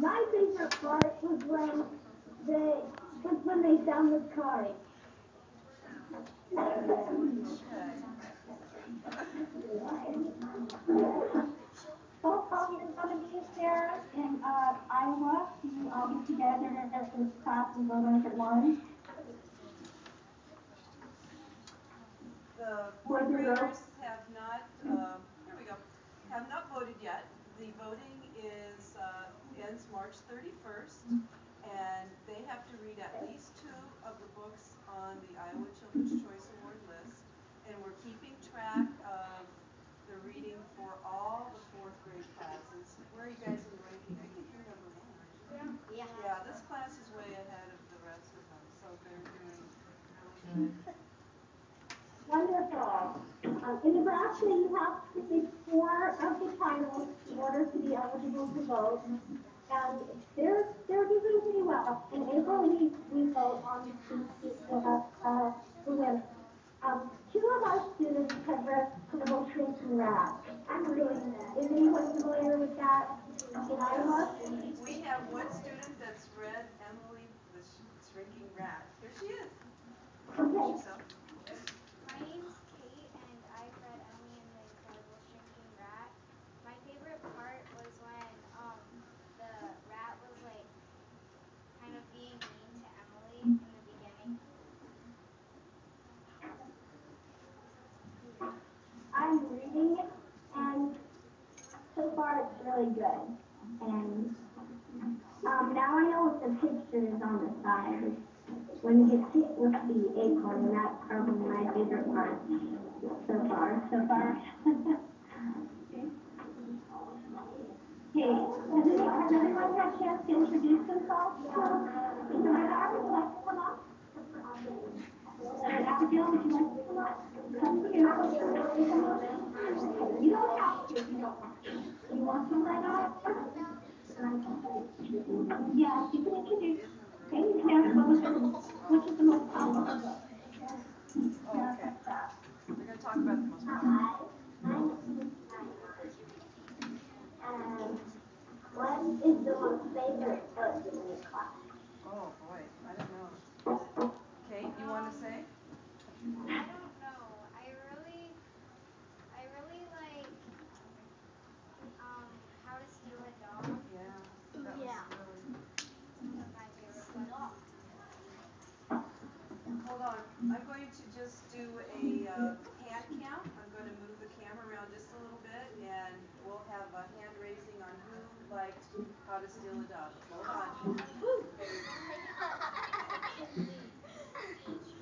my favorite part was when they was when they found the card. Both of you are going to be there in uh, Iowa. You all get together as this class and go to one. The fourth graders have not, um, here we go, have not voted yet. The voting is, uh, ends March thirty-first, and they have to read at least two of the books on the Iowa Children's Choice Award list. And we're keeping track of the reading for all the fourth grade classes. Where are you guys in the ranking? I think you're number one, aren't you? Yeah. Yeah, this class is way ahead of the rest of them, so they're doing really good. Wonderful. Um, in Nebraska, you have to pick four of the titles in order to be eligible to vote. And they're, they're doing pretty well. In April, we, we vote on the, uh, uh, winner. Um, two of our students have read Credible Shrinking Rat. I'm reading that. Is anyone familiar with that in Iowa? We have one student that's read Emily the Sh- Shrinking Rat. Here she is. Okay. So, My name's Kate, and I've read Emily and the Incredible Shrinking Rat. My favorite part was when um the rat was like kind of being mean to Emily in the beginning. I'm reading it, and it's really good. And um, now I know what the picture is on the side. When you get hit with the acorn, that's probably my favorite part so far. So far. Okay, has anyone, had a chance to introduce themselves? Mr. Radar, would you like to come up? Senator Abigail, would you like to come up? Come here. You don't have to, you don't to. Want to, Radar? Yes, you ask what was the, which is the most popular oh, okay. We're gonna talk about the most Um, what is the most favorite book in your class? Oh, boy, I don't know. Kate, you wanna say? I'm going to just do a uh, hand count. I'm going to move the camera around just a little bit, and we'll have a hand raising on who liked How to Steal a Dog. Hold on.